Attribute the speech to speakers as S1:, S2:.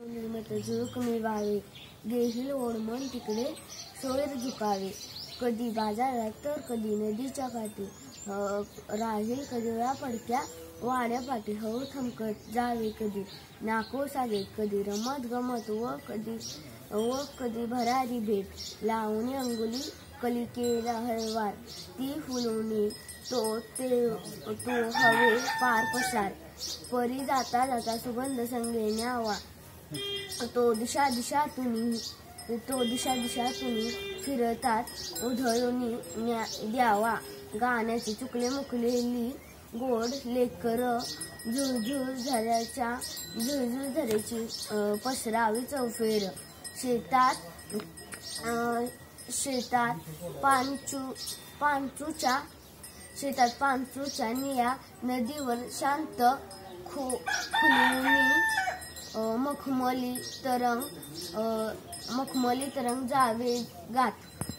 S1: निर्मत झुळूक मिळवावे घेईल ओढमन तिकडे सोयर झुकावे. कधी बाजारात तर कधी नदीच्या काठी. राहील कधी वेळा पडक्या वाड्यापाठी हळू हो, थमकत जावे कधी. नाको सागे कधी रमत गमत व कधी व कधी भरारी भेट. लावणी अंगुली कलिकेला हळवार ती फुलवणी तो ते तो हवे पार पसार. परी जाता जाता सुगंध संगे न्यावा. तो दिशा दिशा तुम्ही तो दिशा दिशा तुम्ही फिरतात उधळूनी द्यावा. गाण्याची चुकले मुकलेली गोड लेकर झुळझुळ झऱ्याच्या झुळझुळ झऱ्याची पसरावी चौफेर. शेतात अं, शेतात पांचू पांचूच्या शेतात पांचूच्या निया नदीवर शांत खु मखमली तरंग मखमली तरंग जावे गात